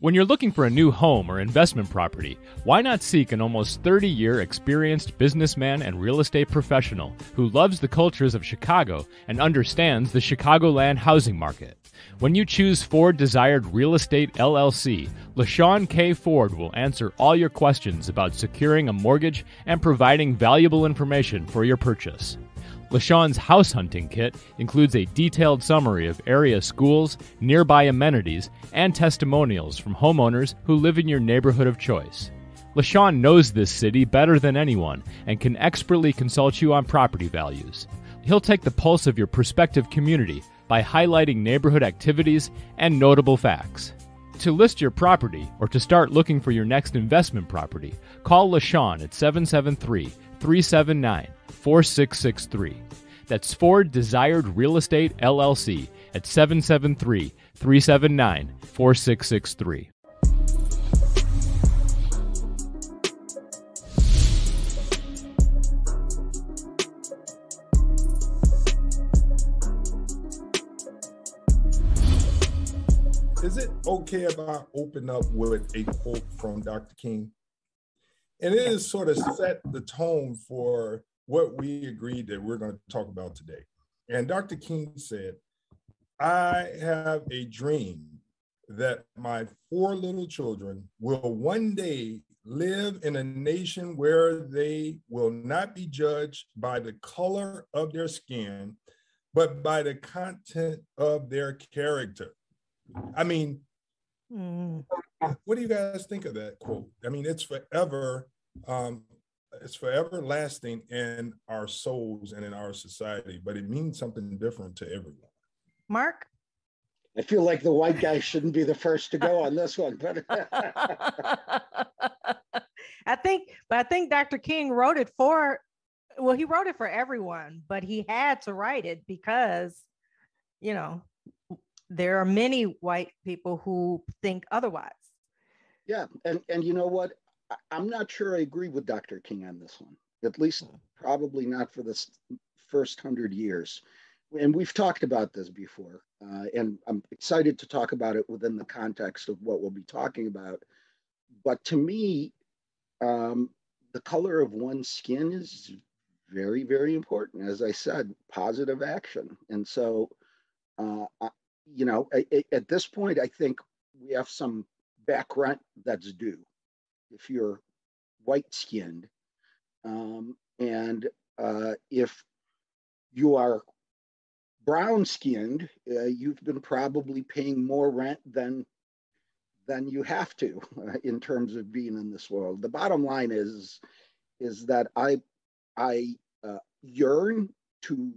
When you're looking for a new home or investment property, why not seek an almost 30 year experienced businessman and real estate professional who loves the cultures of Chicago and understands the Chicagoland housing market? When you choose Ford Desired Real Estate LLC, LaShawn K. Ford will answer all your questions about securing a mortgage and providing valuable information for your purchase. LaShawn's house hunting kit includes a detailed summary of area schools, nearby amenities, and testimonials from homeowners who live in your neighborhood of choice. LaShawn knows this city better than anyone and can expertly consult you on property values. He'll take the pulse of your prospective community by highlighting neighborhood activities and notable facts. To list your property or to start looking for your next investment property, call LaShawn at 773 379 4663. That's Ford Desired Real Estate LLC at 773 379 4663. Is it okay if I open up with a quote from Dr. King? And it is sort of set the tone for what we agreed that we're going to talk about today. And Dr. King said, I have a dream that my four little children will one day live in a nation where they will not be judged by the color of their skin, but by the content of their character. I mean, mm. what do you guys think of that quote? I mean, it's forever um, it's forever lasting in our souls and in our society, but it means something different to everyone. Mark? I feel like the white guy shouldn't be the first to go on this one, but I think, but I think Dr. King wrote it for, well, he wrote it for everyone, but he had to write it because, you know, there are many white people who think otherwise. Yeah, and and you know what? I'm not sure I agree with Dr. King on this one, at least hmm. probably not for the first hundred years. And we've talked about this before, uh, and I'm excited to talk about it within the context of what we'll be talking about. But to me, um, the color of one's skin is very, very important. As I said, positive action. And so, uh, I, you know, I, I, at this point, I think we have some back rent that's due if you're white skinned. Um, and uh, if you are brown skinned, uh, you've been probably paying more rent than than you have to uh, in terms of being in this world. The bottom line is is that I I uh, yearn to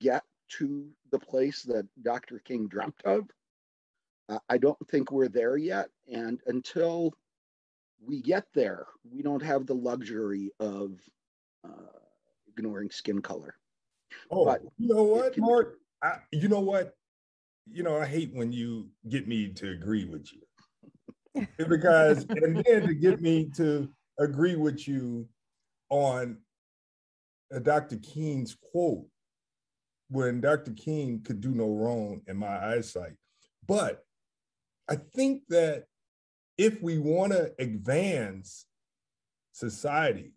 get to the place that Dr. King dreamt of. Uh, I don't think we're there yet, and until we get there, we don't have the luxury of uh, ignoring skin color. Oh, but you know what, Mark? I, you know what? You know, I hate when you get me to agree with you because, and then to get me to agree with you on uh, Dr. King's quote when Dr. King could do no wrong in my eyesight. But I think that if we want to advance society,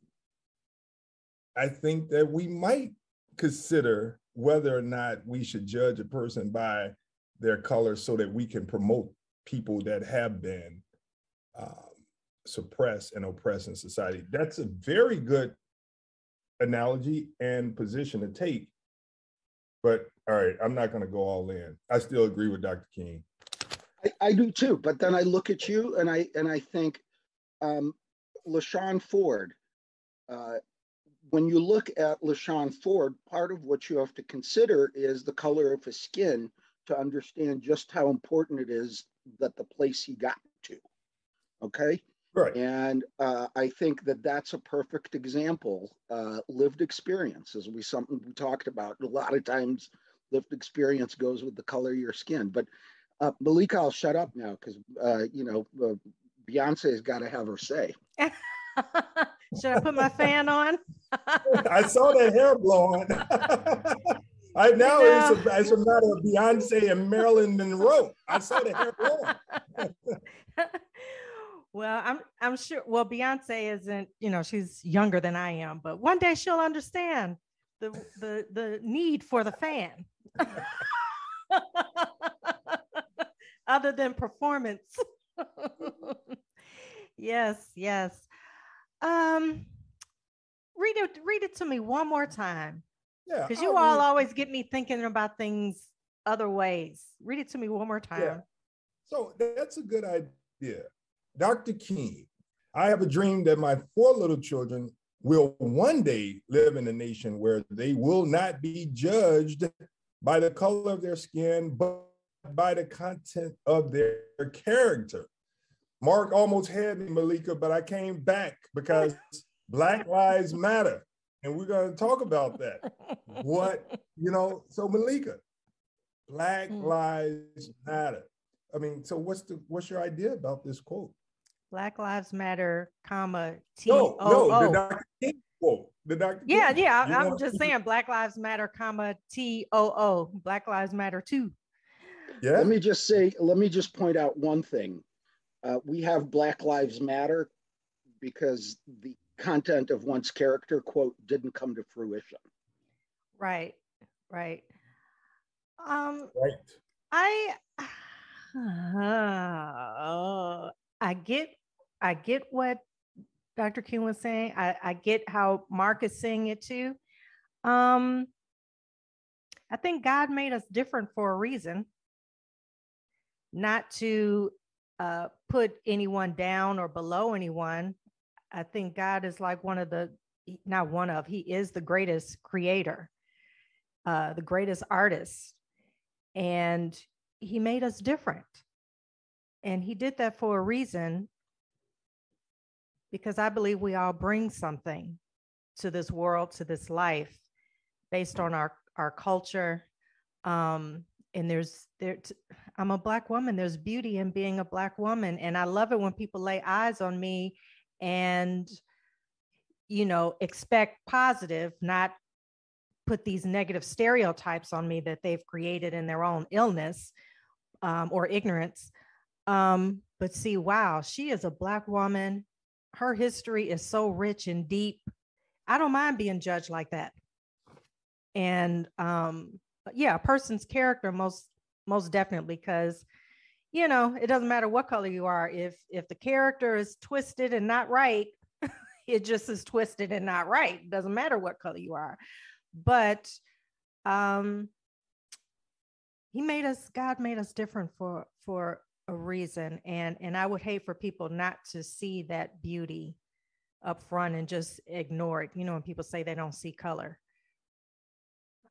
I think that we might consider whether or not we should judge a person by their color so that we can promote people that have been um, suppressed and oppressed in society. That's a very good analogy and position to take. But all right, I'm not going to go all in. I still agree with Dr. King. I, I do too. But then I look at you and I and I think, um, LaShawn Ford. Uh, when you look at LaShawn Ford, part of what you have to consider is the color of his skin to understand just how important it is that the place he got to. Okay. Right. And uh, I think that that's a perfect example. Uh, lived experience, as we something we talked about. A lot of times, lived experience goes with the color of your skin. But uh, Meleika, I'll shut up now because uh, you know uh, Beyonce's got to have her say. Should I put my fan on? I saw that hair blowing. I now no. it's, a, it's a matter of Beyonce and Marilyn Monroe. I saw the hair blowing. Well, I'm I'm sure. Well, Beyonce isn't. You know, she's younger than I am, but one day she'll understand the the the need for the fan. Other than performance. yes, yes. Um, read it. Read it to me one more time. Yeah. Because you I'll all read- always get me thinking about things other ways. Read it to me one more time. Yeah. So that's a good idea. Dr. King, I have a dream that my four little children will one day live in a nation where they will not be judged by the color of their skin, but by the content of their character. Mark almost had me, Meleika, but I came back because Black Lives Matter. And we're going to talk about that. What, you know, so Meleika, Black Mm. Lives Matter. I mean, so what's the what's your idea about this quote? Black Lives Matter, comma T No, O no, the O. Dr. King quote. The Dr. Yeah, King. yeah. You I'm want- just saying Black Lives Matter, comma T O O. Black Lives Matter too. Yeah. Let me just say, let me just point out one thing. Uh, we have Black Lives Matter because the content of one's character quote didn't come to fruition. Right, right. Um, right. I Uh, I get I get what Dr. King was saying. I, I get how Mark is saying it too. Um I think God made us different for a reason. Not to uh, put anyone down or below anyone. I think God is like one of the, not one of, He is the greatest creator, uh, the greatest artist. And He made us different. And He did that for a reason because I believe we all bring something to this world, to this life, based on our, our culture. Um, and there's there t- i'm a black woman. There's beauty in being a black woman. And i love it when people lay eyes on me and you know expect positive not put these negative stereotypes on me that they've created in their own illness um, or ignorance. Um, but see wow she is a black woman her history is so rich and deep. I don't mind being judged like that. And um, yeah, a person's character most most definitely because you know it doesn't matter what color you are if if the character is twisted and not right it just is twisted and not right. It doesn't matter what color you are. But um he made us god made us different for for a reason and and i would hate for people not to see that beauty up front and just ignore it you know when people say they don't see color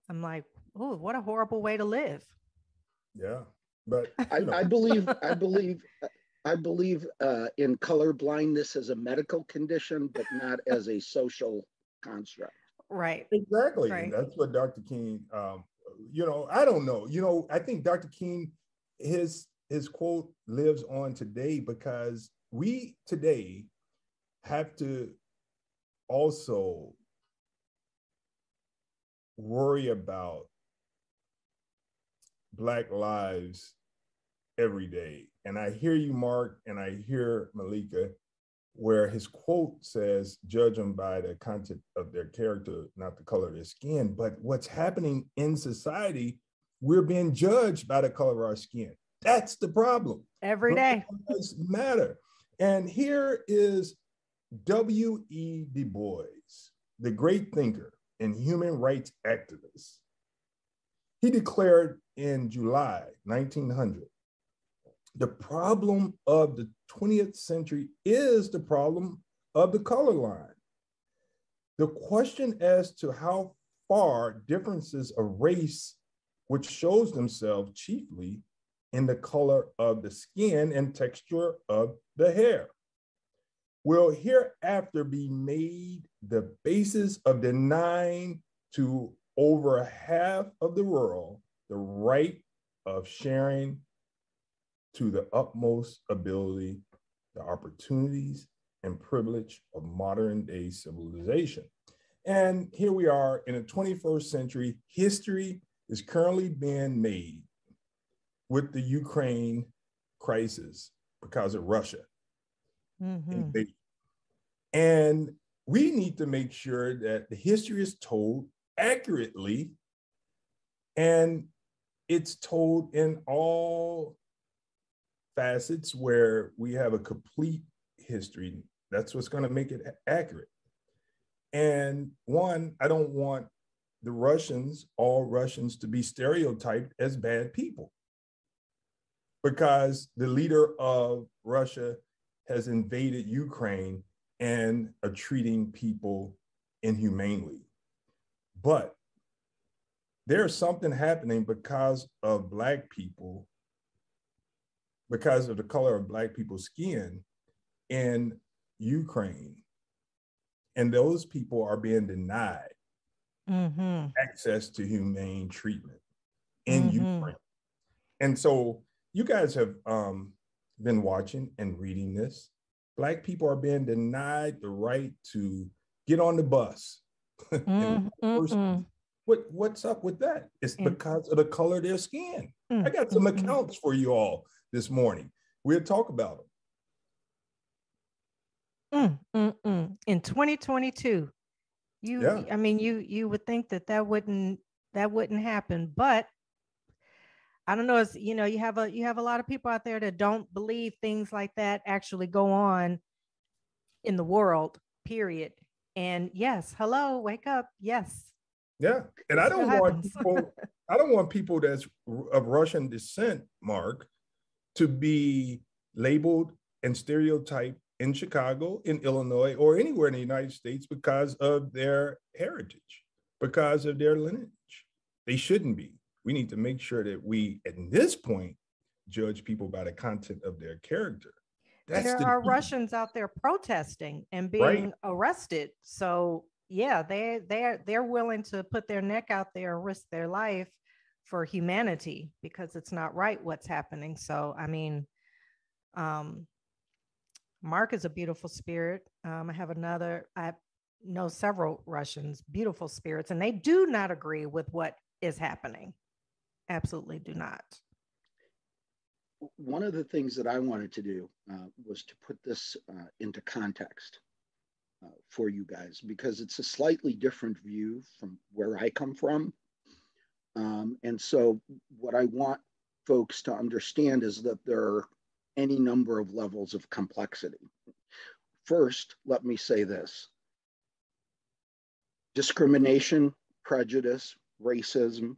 i'm like oh what a horrible way to live Yeah. But I, I believe, I believe, I believe uh, in color blindness as a medical condition, but not as a social construct. right exactly. Right. And that's what Dr. King um, you know, I don't know. You know, I think Dr. King, his his quote lives on today because we today have to also worry about black lives every day. And I hear you, Mark, and I hear Meleika, where his quote says, judge them by the content of their character, not the color of their skin. But what's happening in society, we're being judged by the color of our skin. That's the problem. every day matter. And here is W.E. Du Bois, the great thinker and human rights activist. He declared in July 1900 the problem of the 20th century is the problem of the color line. The question as to how far differences of race, which shows themselves chiefly in the color of the skin and texture of the hair, will hereafter be made the basis of denying to over half of the world the right of sharing to the utmost ability the opportunities and privilege of modern day civilization. And here we are in the 21st century. History is currently being made with the Ukraine crisis because of Russia. Mm-hmm. And we need to make sure that the history is told accurately and it's told in all facets where we have a complete history. That's what's going to make it accurate. And one, I don't want the Russians, all Russians, to be stereotyped as bad people because the leader of Russia has invaded Ukraine and are treating people inhumanely. But there's something happening because of Black people, because of the color of Black people's skin in Ukraine. And those people are being denied mm-hmm. access to humane treatment in mm-hmm. Ukraine. And so you guys have um, been watching and reading this. Black people are being denied the right to get on the bus. mm, what, what's up with that? It's mm. because of the color of their skin. Mm, I got some mm, mm. accounts for you all this morning. We'll talk about them. Mm, mm, mm. In 2022, you, yeah. I mean, you you would think that that wouldn't that wouldn't happen, but I don't know. It's you know you have a you have a lot of people out there that don't believe things like that actually go on in the world. Period. And yes, hello, wake up. Yes. Yeah, and I don't want people. I don't want people that's of Russian descent, Mark, to be labeled and stereotyped in Chicago, in Illinois, or anywhere in the United States because of their heritage, because of their lineage. They shouldn't be. We need to make sure that we, at this point, judge people by the content of their character. That's there the are Russians out there protesting and being right. arrested. So yeah, they they're they're willing to put their neck out there and risk their life for humanity because it's not right what's happening. So I mean, um, Mark is a beautiful spirit. Um, I have another, I know several Russians, beautiful spirits, and they do not agree with what is happening. Absolutely do not. One of the things that I wanted to do uh, was to put this uh, into context uh, for you guys because it's a slightly different view from where I come from. Um, and so, what I want folks to understand is that there are any number of levels of complexity. First, let me say this discrimination, prejudice, racism,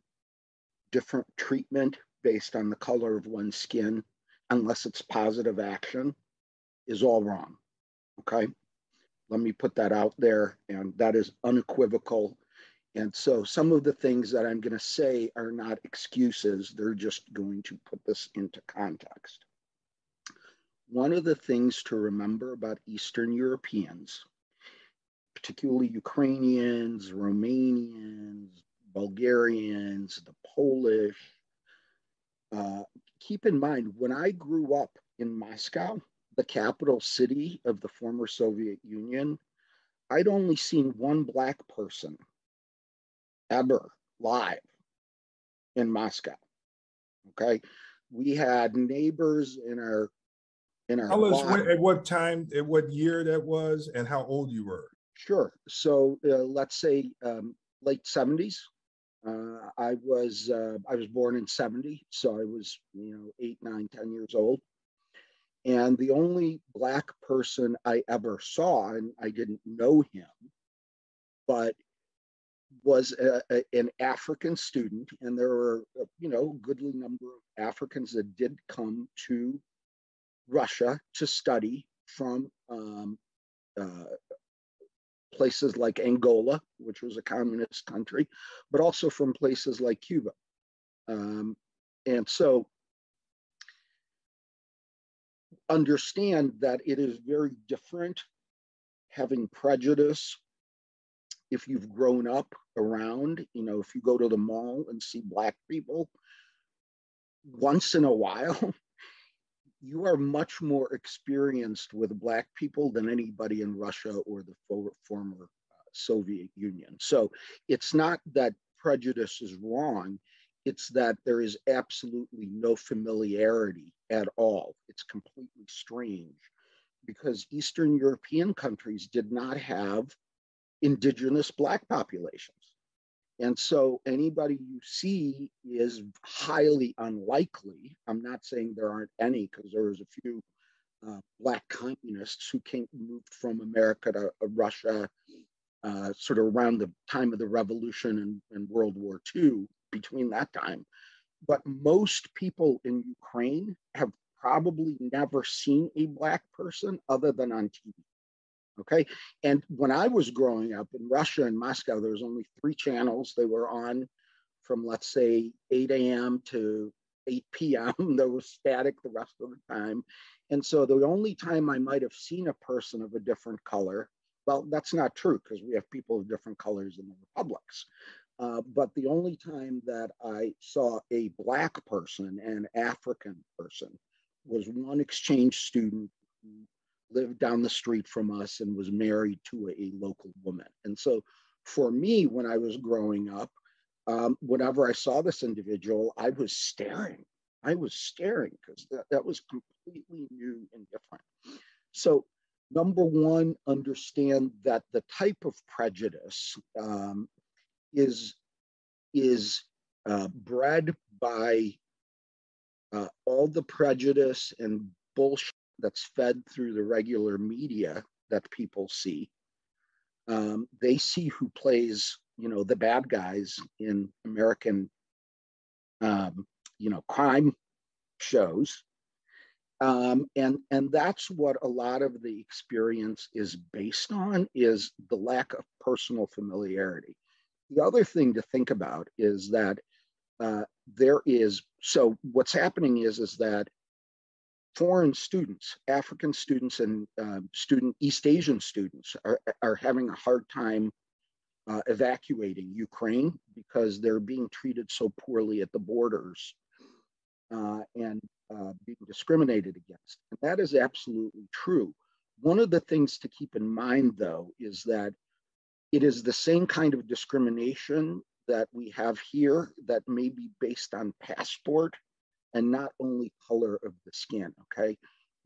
different treatment based on the color of one's skin, unless it's positive action, is all wrong. Okay. Let me put that out there. And that is unequivocal. And so some of the things that I'm going to say are not excuses, they're just going to put this into context. One of the things to remember about Eastern Europeans, particularly Ukrainians, Romanians, Bulgarians, the Polish, uh, keep in mind when I grew up in Moscow, the capital city of the former Soviet Union, I'd only seen one black person ever live in Moscow. Okay. We had neighbors in our in our Tell us at what time, at what year that was, and how old you were. Sure. So uh, let's say um, late seventies. Uh, I was uh, I was born in seventy, so I was you know eight, nine, ten years old. And the only black person I ever saw, and I didn't know him, but was a, a, an African student, and there were you know a goodly number of Africans that did come to Russia to study from um, uh, places like Angola, which was a communist country, but also from places like Cuba. Um, and so understand that it is very different having prejudice if you've grown up around, you know, if you go to the mall and see Black people once in a while, you are much more experienced with black people than anybody in Russia or the former uh, Soviet Union. So it's not that prejudice is wrong, it's that there is absolutely no familiarity at all. It's completely strange because Eastern European countries did not have indigenous Black populations. And so anybody you see is highly unlikely. I'm not saying there aren't any, because there was a few uh, Black communists who came moved from America to uh, Russia, uh, sort of around the time of the revolution and, and World War II, between that time. But most people in Ukraine have probably never seen a Black person other than on TV. Okay. And when I was growing up in Russia and Moscow, there was only three channels. They were on from, let's say, 8 a.m. to 8 p.m. there was static the rest of the time. And so the only time I might have seen a person of a different color, well, that's not true because we have people of different colors in the republics. Uh, but the only time that I saw a Black person and African person was one exchange student lived down the street from us and was married to a, local woman. And so for me, when I was growing up, um, whenever I saw this individual, I was staring. I was staring because that, that was completely new and different. So, number one, understand that the type of prejudice um, is, is uh, bred by uh, all the prejudice and bullshit that's fed through the regular media that people see. Um, they see who plays, you know, the bad guys in American, um, you know, crime shows. Um, and and that's what a lot of the experience is based on is the lack of personal familiarity. The other thing to think about is that uh, there is so what's happening is is that foreign students, African students and uh, student East Asian students are, are having a hard time uh, evacuating Ukraine because they're being treated so poorly at the borders uh, and uh, being discriminated against. And that is absolutely true. One of the things to keep in mind, though, is that it is the same kind of discrimination that we have here that may be based on passport and not only color of the skin. Okay.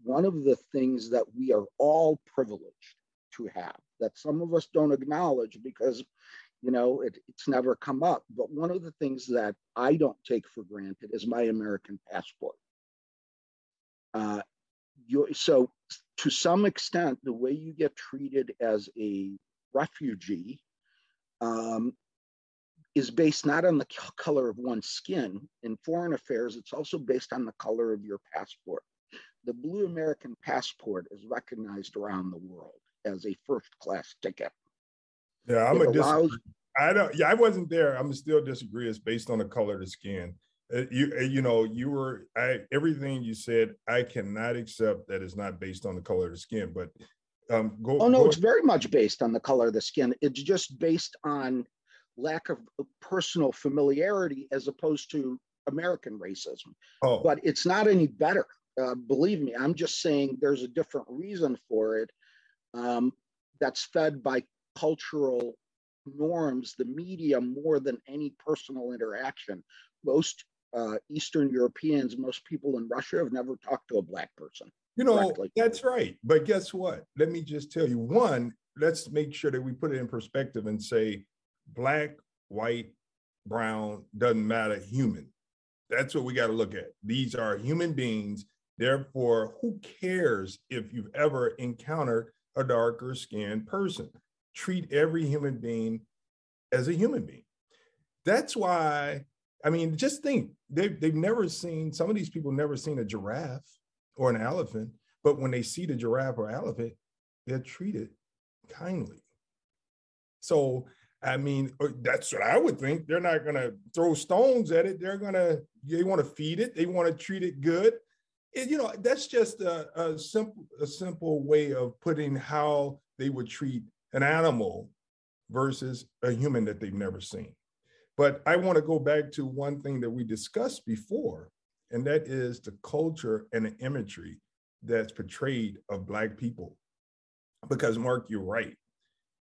One of the things that we are all privileged to have that some of us don't acknowledge because you know it, it's never come up but one of the things that i don't take for granted is my american passport uh, you, so to some extent the way you get treated as a refugee um, is based not on the color of one's skin. In foreign affairs, it's also based on the color of your passport. The blue American passport is recognized around the world as a first class ticket. Yeah, I'm it a allows, disagree. I don't. Yeah, I wasn't there. I'm still disagree. It's based on the color of the skin. Uh, you uh, you know you were I everything you said. I cannot accept that it's not based on the color of the skin. But um, go. Oh no, go it's very much based on the color of the skin. It's just based on lack of personal familiarity as opposed to American racism. Oh. But it's not any better. Uh, believe me, I'm just saying there's a different reason for it um, that's fed by cultural norms, the media, more than any personal interaction. Most uh, Eastern Europeans, most people in Russia have never talked to a Black person. You know, directly. that's right. But guess what? Let me just tell you one, let's make sure that we put it in perspective and say black, white, brown, doesn't matter, human. That's what we got to look at. These are human beings. Therefore, who cares if you've ever encountered a darker skinned person? Treat every human being as a human being. That's why, I mean, just think they've, they've never seen, some of these people never seen a giraffe or an elephant, but when they see the giraffe or elephant, they're treated kindly. So I mean, uh, that's what I would think. They're not going to throw stones at it. They're going to, they want to feed it. They want to treat it good. And, you know, that's just a, a simple, a simple way of putting how they would treat an animal versus a human that they've never seen. But I want to go back to one thing that we discussed before, and that is the culture and the imagery that's portrayed of Black people. Because, Mark, you're right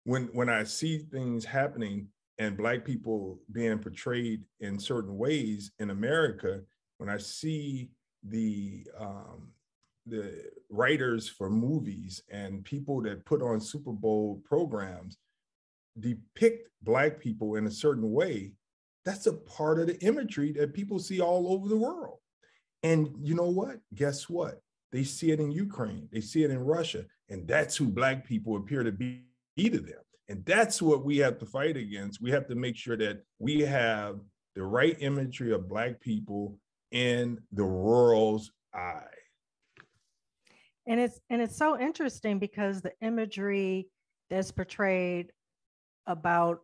when when I see things happening and black people being portrayed in certain ways in America, when I see the um, the writers for movies and people that put on Super Bowl programs depict black people in a certain way, that's a part of the imagery that people see all over the world. And you know what? Guess what? They see it in Ukraine, they see it in Russia, and that's who black people appear to be to them. And that's what we have to fight against. We have to make sure that we have the right imagery of black people in the world's eye. And it's and it's so interesting because the imagery that's portrayed about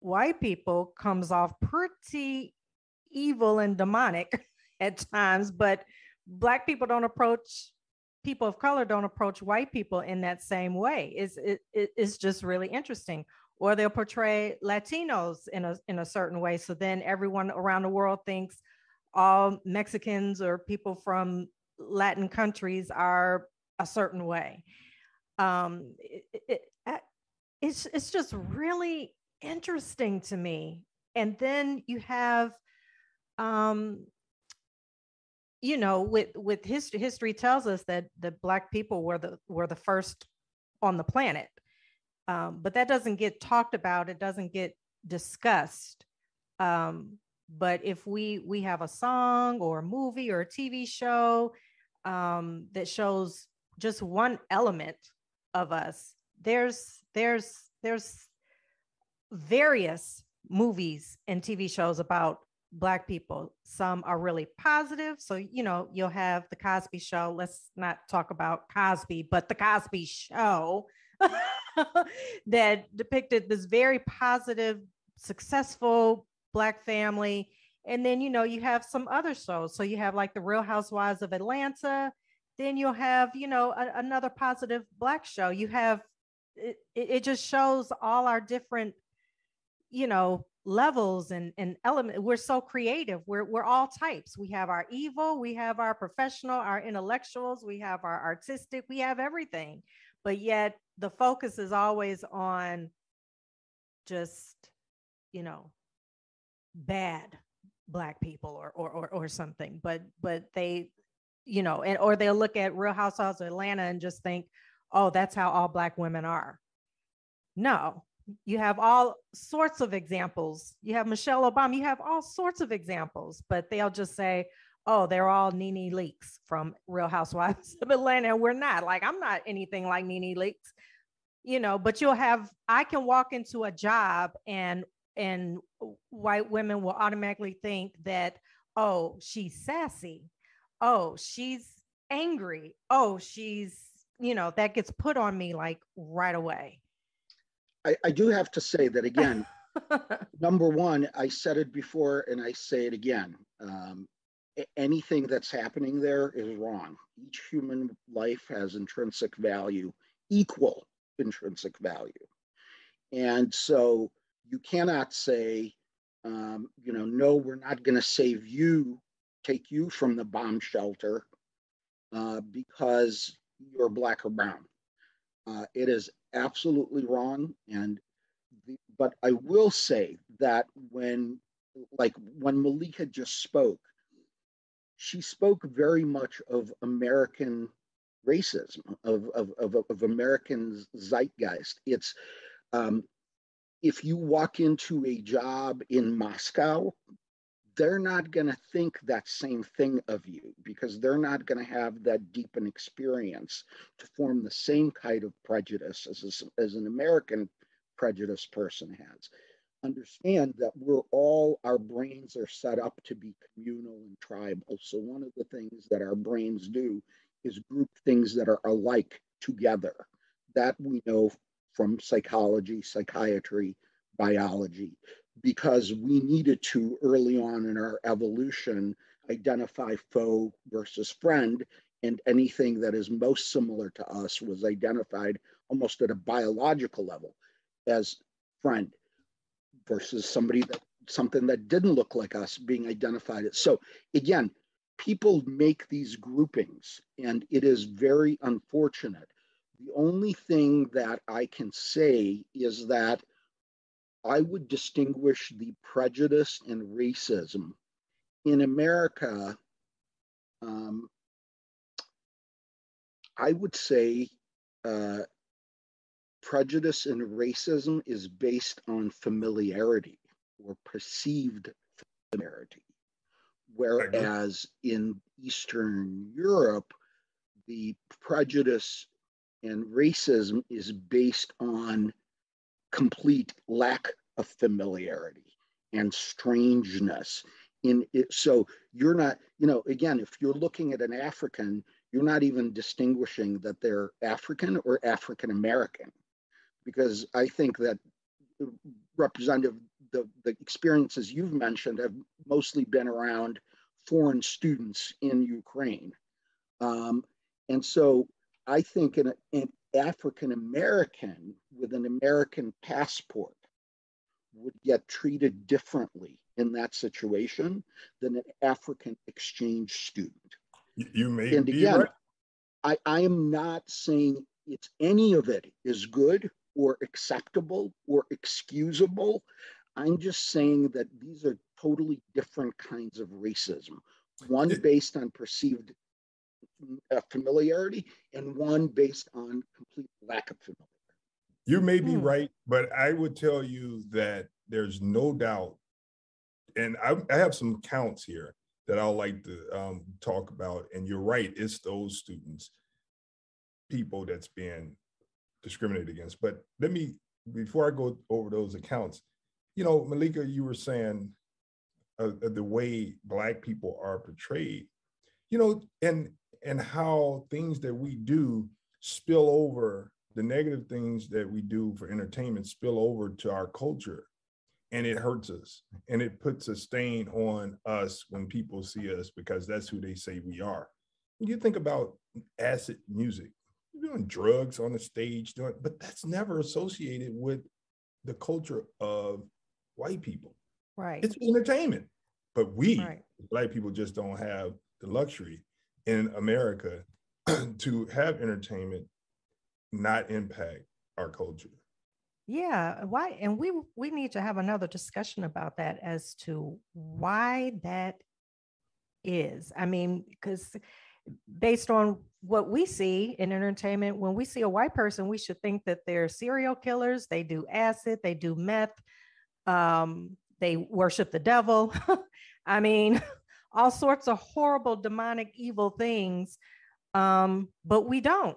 white people comes off pretty evil and demonic at times, but black people don't approach people of color don't approach white people in that same way. It's it, it's just really interesting. Or they'll portray Latinos in a in a certain way. So then everyone around the world thinks all Mexicans or people from Latin countries are a certain way. Um, it, it, it's it's just really interesting to me. And then you have, um, you know, with with history, history tells us that the black people were the were the first on the planet, um, but that doesn't get talked about. It doesn't get discussed. Um, but if we we have a song or a movie or a TV show um, that shows just one element of us, there's there's there's various movies and TV shows about black people. Some are really positive. So, you know, you'll have the Cosby show. Let's not talk about Cosby, but the Cosby show that depicted this very positive, successful black family. And then, you know, you have some other shows. So you have like the Real Housewives of Atlanta. Then you'll have, you know, a, another positive black show. You have it, it just shows all our different you know levels and and element we're so creative. We're we're all types. We have our evil we have our professional our intellectuals we have our artistic we have everything. But yet the focus is always on just you know bad black people or or or, or something. But but they you know and or they'll look at real housewives of atlanta and just think oh, that's how all Black women are. No, you have all sorts of examples. You have Michelle Obama, you have all sorts of examples, but they'll just say, oh, they're all NeNe Leakes from Real Housewives of Atlanta. And we're not like, I'm not anything like NeNe Leakes, you know, but you'll have, I can walk into a job and, and white women will automatically think that, oh, she's sassy. Oh, she's angry. Oh, she's you know, that gets put on me like right away. I, I do have to say that again, number one, I said it before and I say it again. Um, anything that's happening there is wrong. Each human life has intrinsic value, equal intrinsic value. And so you cannot say, um, you know, no, we're not going to save you, take you from the bomb shelter uh, because you're black or brown. Uh, it is absolutely wrong. And the, but I will say that when, like when Meleika just spoke, she spoke very much of American racism, of of of, of American zeitgeist. It's um, if you walk into a job in Moscow, they're not going to think that same thing of you because they're not going to have that deep an experience to form the same kind of prejudice as, a, as an American prejudice person has. Understand that we're all, our brains are set up to be communal and tribal. So, one of the things that our brains do is group things that are alike together. That we know from psychology, psychiatry, biology because we needed to early on in our evolution identify foe versus friend and anything that is most similar to us was identified almost at a biological level as friend versus somebody that something that didn't look like us being identified so again people make these groupings and it is very unfortunate. The only thing that i can say is that I would distinguish the prejudice and racism in America. Um, I would say uh, prejudice and racism is based on familiarity or perceived familiarity. Whereas in Eastern Europe, the prejudice and racism is based on complete lack of familiarity and strangeness in it. So you're not you know again if you're looking at an african you're not even distinguishing that they're african or african american because i think that representative the, the experiences you've mentioned have mostly been around foreign students in ukraine. Um, and so i think an, an african american with an american passport would get treated differently in that situation than an African exchange student. You may and be again, right. I, I am not saying it's any of it is good or acceptable or excusable. I'm just saying that these are totally different kinds of racism. One based on perceived familiarity, and one based on complete lack of familiarity. You may be hmm. right, but I would tell you that there's no doubt, and I, I have some counts here that I'll like to um, talk about. And you're right, it's those students, people that's being discriminated against. But let me, before I go over those accounts, you know, Meleika, you were saying uh, uh the way Black people are portrayed, you know, and and how things that we do spill over the negative things that we do for entertainment spill over to our culture and it hurts us and it puts a stain on us when people see us because that's who they say we are. You think about acid music, You're doing drugs on the stage, doing, but that's never associated with the culture of white people. Right. It's entertainment. But we, right. black people, just don't have the luxury in America to have entertainment not impact our culture. Yeah, why? And we we need to have another discussion about that as to why that is. I mean, because based on what we see in entertainment, when we see a white person, we should think that they're serial killers. They do acid. They do meth. Um, they worship the devil. I mean, all sorts of horrible, demonic, evil things. Um, but we don't.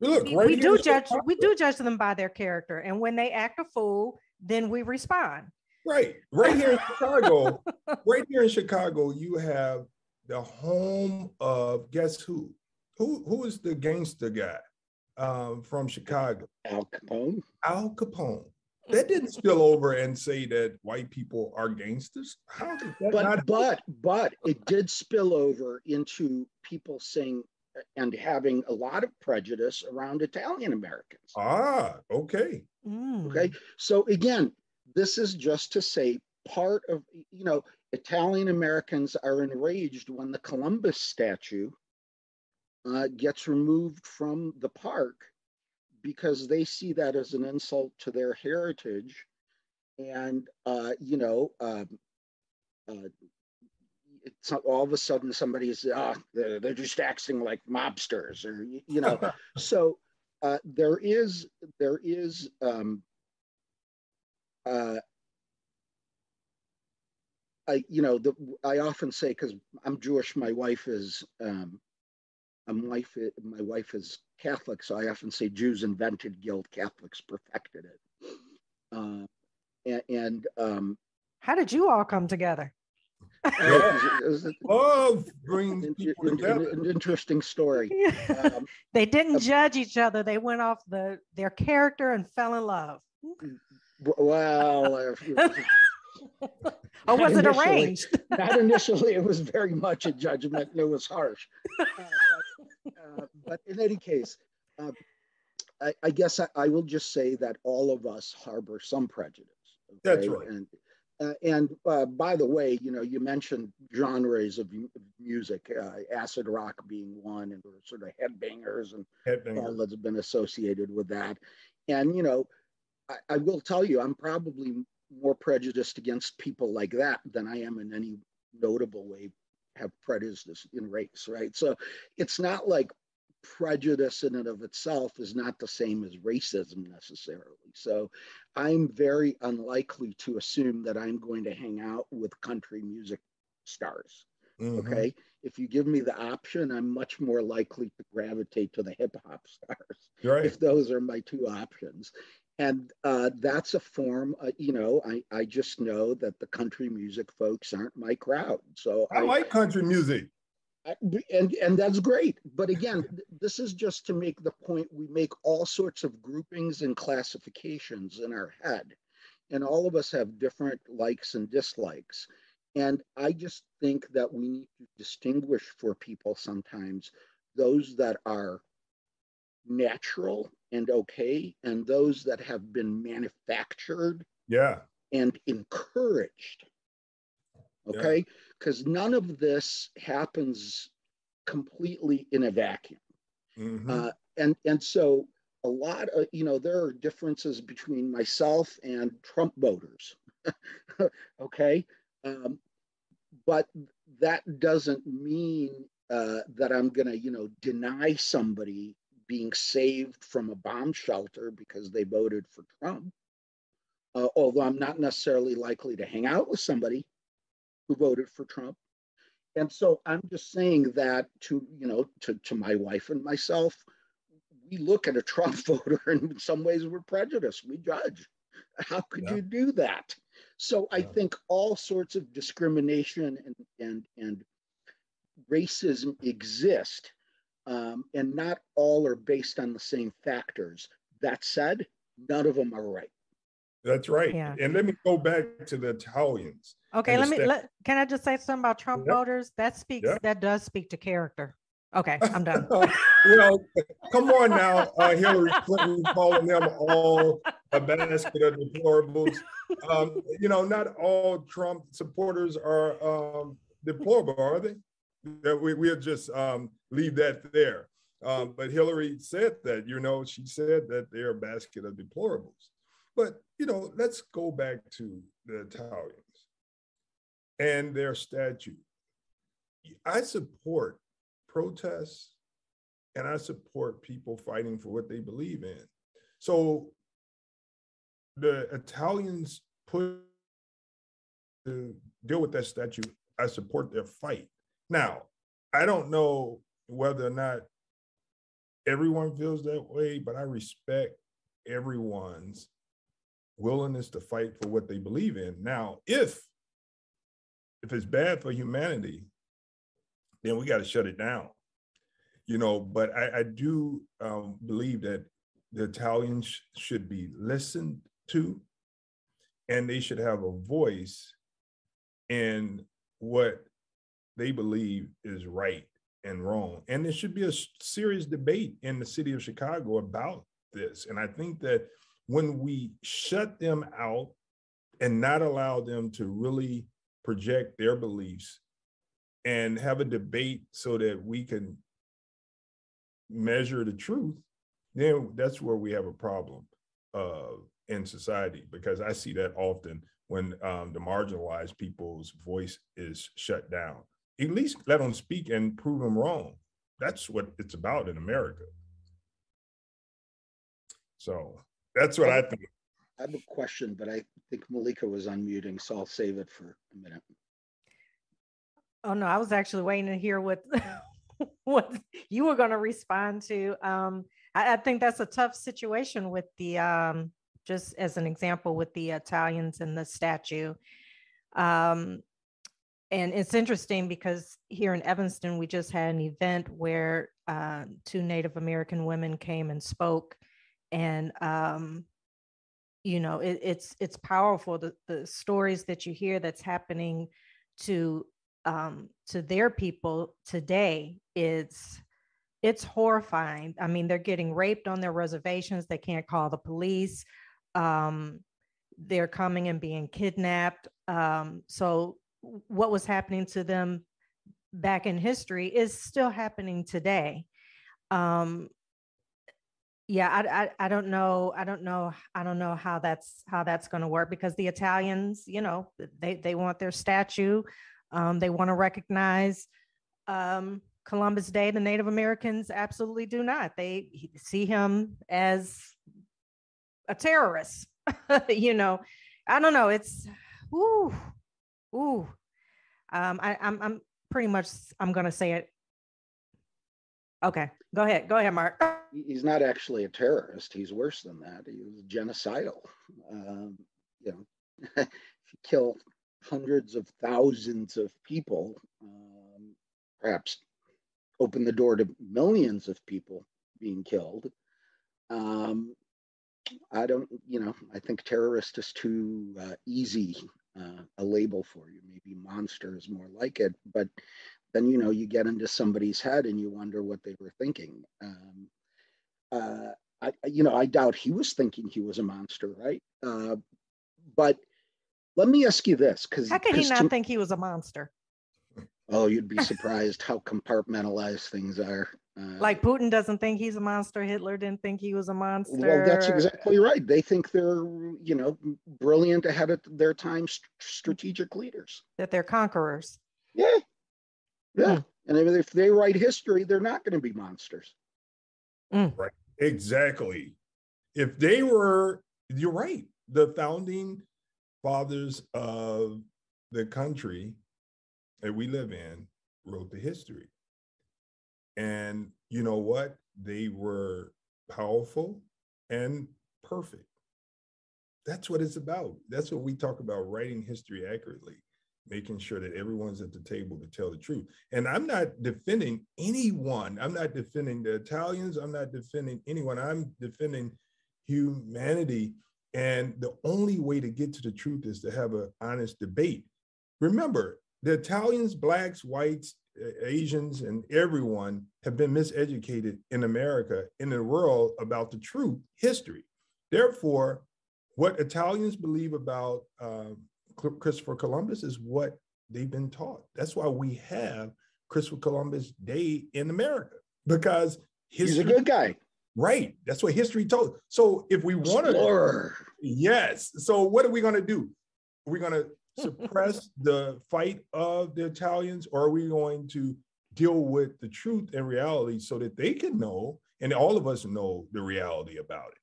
Look, we, right we do judge we do judge them by their character, and when they act a fool, then we respond. Right, right here in Chicago, right here in Chicago, you have the home of guess who? Who who is the gangster guy um, from Chicago? Al Capone. Al Capone. That didn't spill over and say that white people are gangsters. How did that but but but it did spill over into people saying and having a lot of prejudice around Italian Americans. Ah, okay. Mm. Okay. So again, this is just to say part of, you know, Italian Americans are enraged when the Columbus statue uh, gets removed from the park because they see that as an insult to their heritage. And, uh, you know, um, uh, it's all of a sudden somebody's ah oh, they're, they're just acting like mobsters or you know so uh, there is there is um, uh, I you know the I often say because I'm Jewish my wife is um, I'm wife my wife is Catholic so I often say Jews invented guilt Catholics perfected it uh, and, and um, how did you all come together Love brings people together. An interesting story. Um, they didn't uh, judge each other. They went off the their character and fell in love. Well, uh, or was it arranged? not initially. It was very much a judgment, and it was harsh. Uh, but, in any case, uh, I, I, guess I, I, will just say that all of us harbor some prejudice. Okay? That's right. And uh, and uh, by the way, you know, you mentioned genres of music, uh, acid rock being one, and sort of headbangers and headbangers. all that's been associated with that. And you know, I, I, will tell you, I'm probably more prejudiced against people like that than I am in any notable way have prejudice in race, right? So it's not like prejudice in and of itself is not the same as racism necessarily. So I'm very unlikely to assume that I'm going to hang out with country music stars. Mm-hmm. Okay. If you give me the option, I'm much more likely to gravitate to the hip hop stars. Right. If those are my two options. And uh, that's a form, uh, you know, I, I just know that the country music folks aren't my crowd. So I, I like country music and and that's great but again this is just to make the point we make all sorts of groupings and classifications in our head and all of us have different likes and dislikes and i just think that we need to distinguish for people sometimes those that are natural and okay and those that have been manufactured yeah and encouraged okay because yeah. none of this happens completely in a vacuum mm-hmm. uh, and and so a lot of you know there are differences between myself and trump voters okay um, but that doesn't mean uh, that i'm going to you know deny somebody being saved from a bomb shelter because they voted for trump uh, although i'm not necessarily likely to hang out with somebody who voted for Trump. And so I'm just saying that to, you know, to, to my wife and myself, we look at a Trump voter and in some ways we're prejudiced. We judge. How could yeah. you do that? So I think all sorts of discrimination and and and racism exist, um, and not all are based on the same factors. That said, none of them are right. That's right. Yeah. And let me go back to the Italians. Okay, let me let, can I just say something about Trump yep. voters? That speaks yep. that does speak to character. Okay, I'm done. well, come on now, uh, Hillary Clinton calling them all a basket of deplorables. Um, you know, not all Trump supporters are um, deplorable, are they? That we we'll just um, leave that there. Um, but Hillary said that, you know, she said that they're a basket of deplorables. But, you know, let's go back to the Italians and their statute. I support protests and I support people fighting for what they believe in. So the Italians put to deal with that statute, I support their fight. Now, I don't know whether or not everyone feels that way, but I respect everyone's willingness to fight for what they believe in. Now, if if it's bad for humanity, then we got to shut it down. You know, but I, I do um, believe that the Italians should be listened to, and they should have a voice in what they believe is right and wrong. And there should be a serious debate in the city of Chicago about this. And I think that when we shut them out and not allow them to really project their beliefs and have a debate so that we can measure the truth, then that's where we have a problem uh, in society because I see that often when um, the marginalized people's voice is shut down. At least let them speak and prove them wrong. That's what it's about in America. So that's what I, I think. I have a question, but I think Meleika was unmuting, so I'll save it for a minute. Oh no, I was actually waiting to hear what what you were going to respond to. Um, I, I, think that's a tough situation with the um, just as an example with the Italians and the statue. Um, and it's interesting because here in Evanston, we just had an event where uh, two Native American women came and spoke. And um, you know it, it's it's powerful the, the stories that you hear that's happening to um, to their people today. Is it's horrifying. I mean they're getting raped on their reservations. They can't call the police. Um, they're coming and being kidnapped. Um, so what was happening to them back in history is still happening today um, yeah I, I, I don't know i don't know i don't know how that's how that's going to work because the italians you know they they want their statue um, they want to recognize um, Columbus Day, the Native Americans absolutely do not. They see him as a terrorist. you know, I don't know. It's ooh, ooh. Um, I, I'm I'm pretty much I'm gonna say it. Okay, go ahead. Go ahead, Mark. He's not actually a terrorist. He's worse than that. He was genocidal. Um, you know, if you kill hundreds of thousands of people, um, perhaps open the door to millions of people being killed. Um, I don't, you know, I think terrorist is too uh, easy uh, a label for you. Maybe monster is more like it, but then you know you get into somebody's head and you wonder what they were thinking. Um, uh, I, you know, I doubt he was thinking he was a monster, right? Uh, but let me ask you this, because how could he not to, think he was a monster? Oh, you'd be surprised how compartmentalized things are. Uh, like Putin doesn't think he's a monster. Hitler didn't think he was a monster. Well, that's exactly right. They think they're, you know, brilliant ahead of their time strategic leaders. That they're conquerors. Yeah. Yeah. Mm. And if they write history, they're not going to be monsters. Mm. Right. Exactly. If they were, you're right. The founding fathers of the country that we live in wrote the history. And you know what? They were powerful and perfect. That's what it's about. That's what we talk about writing history accurately, making sure that everyone's at the table to tell the truth. And I'm not defending anyone. I'm not defending the Italians. I'm not defending anyone. I'm defending humanity. And the only way to get to the truth is to have an honest debate. Remember, the Italians, blacks, whites, Asians, and everyone have been miseducated in America, in the world about the true history. Therefore, what Italians believe about uh, Christopher Columbus is what they've been taught. That's why we have Christopher Columbus Day in America because history, he's a good guy. Right. That's what history told. So if we want to, yes. So what are we going to do? We're going to suppress the fight of the Italians, or are we going to deal with the truth and reality so that they can know and all of us know the reality about it?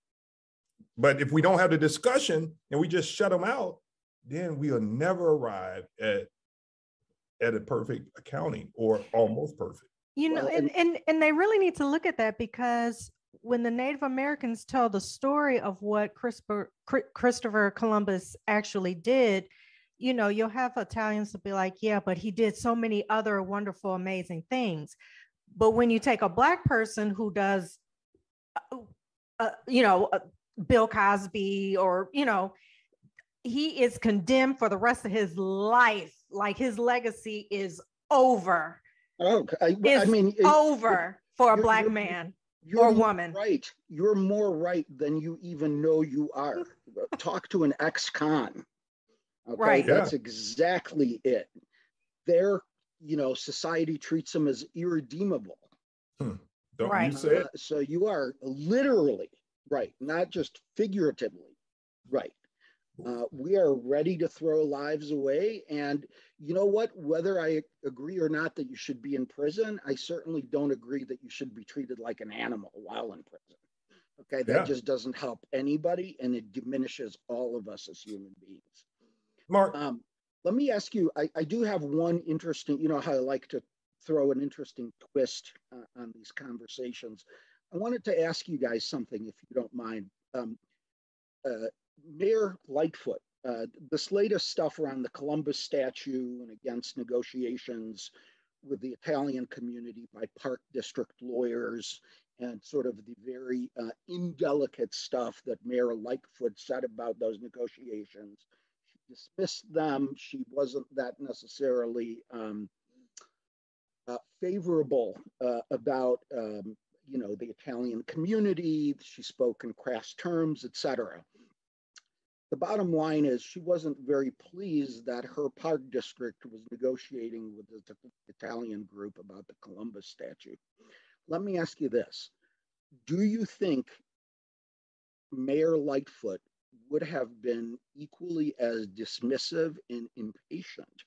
But if we don't have the discussion and we just shut them out, then we'll never arrive at at a perfect accounting or almost perfect. You know, and, and and they really need to look at that because when the Native Americans tell the story of what Christopher, Christopher Columbus actually did, you know, you'll have Italians to be like, yeah, but he did so many other wonderful, amazing things. But when you take a black person who does, uh, uh, you know, uh, Bill Cosby or, you know, he is condemned for the rest of his life. Like his legacy is over. Oh, I, I mean, it, over it, for a black man you're or woman. Right. You're more right than you even know you are. Talk to an ex-con. Okay, right. That's yeah. exactly it. Their, you know, society treats them as irredeemable. Hmm. Don't right. you say it? Uh, so you are literally right, not just figuratively right. Uh, we are ready to throw lives away. And you know what? Whether I agree or not that you should be in prison, I certainly don't agree that you should be treated like an animal while in prison. Okay, that yeah. just doesn't help anybody and it diminishes all of us as human beings. Mark. Um, let me ask you I, I, do have one interesting, you know how I like to throw an interesting twist uh, on these conversations. I wanted to ask you guys something, if you don't mind. Um, uh, Mayor Lightfoot, uh, this latest stuff around the Columbus statue and against negotiations with the Italian community by Park District lawyers and sort of the very uh, indelicate stuff that Mayor Lightfoot said about those negotiations dismissed them. She wasn't that necessarily um, uh, favorable uh, about, um, you know, the Italian community. She spoke in crass terms, etc. The bottom line is she wasn't very pleased that her park district was negotiating with the Italian group about the Columbus statue. Let me ask you this. Do you think Mayor Lightfoot would have been equally as dismissive and impatient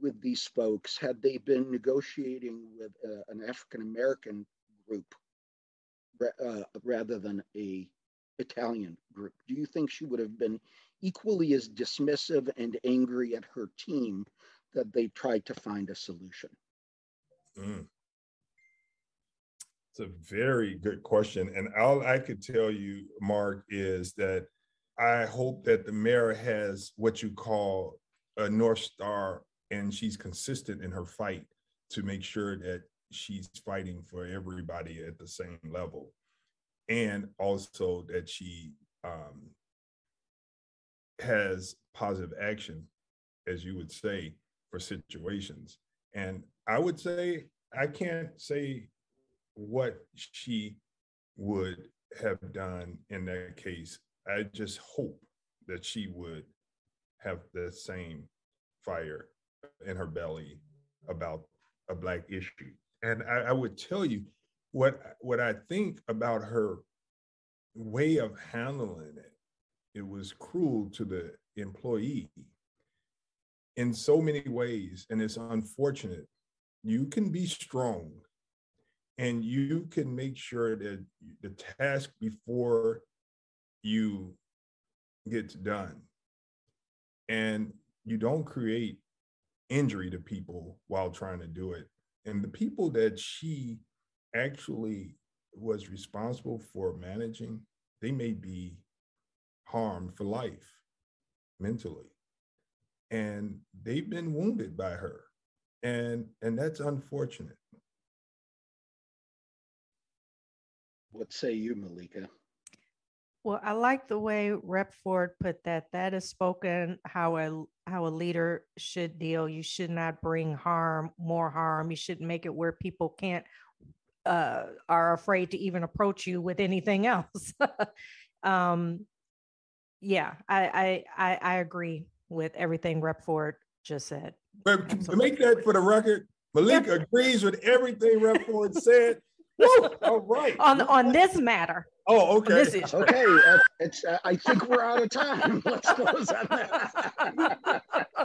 with these folks had they been negotiating with uh, an African American group uh, rather than a Italian group? Do you think she would have been equally as dismissive and angry at her team that they tried to find a solution? Mm. It's a very good question. And all I could tell you, Mark, is that I hope that the mayor has what you call a North Star and she's consistent in her fight to make sure that she's fighting for everybody at the same level. And also that she um, has positive action, as you would say, for situations. And I would say, I can't say what she would have done in that case. I just hope that she would have the same fire in her belly about a black issue. And I, I would tell you what what I think about her way of handling it. It was cruel to the employee in so many ways, and it's unfortunate. You can be strong and you can make sure that the task before you gets done. And you don't create injury to people while trying to do it. And the people that she actually was responsible for managing they may be harmed for life mentally. And they've been wounded by her. And and that's unfortunate. What say you Meleika well, I like the way Rep Ford put that. That is spoken how a how a leader should deal. You should not bring harm, more harm. You shouldn't make it where people can't uh, are afraid to even approach you with anything else. um, yeah, I, I I I agree with everything Rep Ford just said. But to make that for the record, Malik yep. agrees with everything Rep Ford said. Woo, all right. On on this matter. Oh, okay. This issue. Okay, uh, it's. Uh, I think we're out of time. Let's close on that.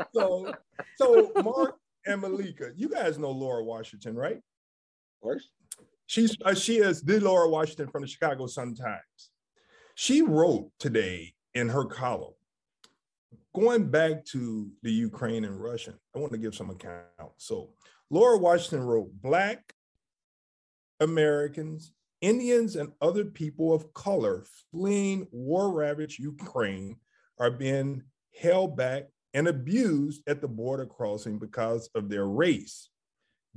so, so Mark and Meleika, you guys know Laura Washington, right? Of course. She's uh, she is the Laura Washington from the Chicago Sun Times. She wrote today in her column, going back to the Ukraine and Russian. I want to give some account. So, Laura Washington wrote, "Black Americans Indians and other people of color fleeing war ravaged Ukraine are being held back and abused at the border crossing because of their race.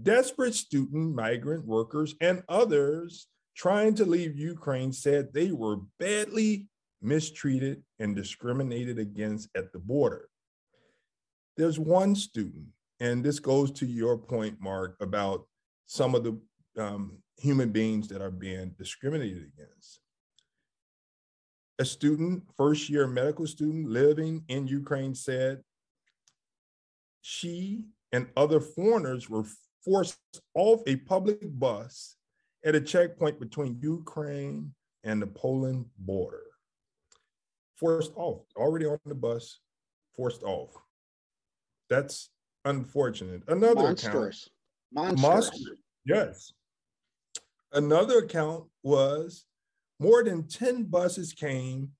Desperate student, migrant workers, and others trying to leave Ukraine said they were badly mistreated and discriminated against at the border. There's one student, and this goes to your point, Mark, about some of the um, human beings that are being discriminated against. A student, first year medical student living in Ukraine said she and other foreigners were forced off a public bus at a checkpoint between Ukraine and the Poland border. Forced off, already on the bus, forced off. That's unfortunate. Another Monsters. account. Monsters. Yes. Another account was more than 10 buses came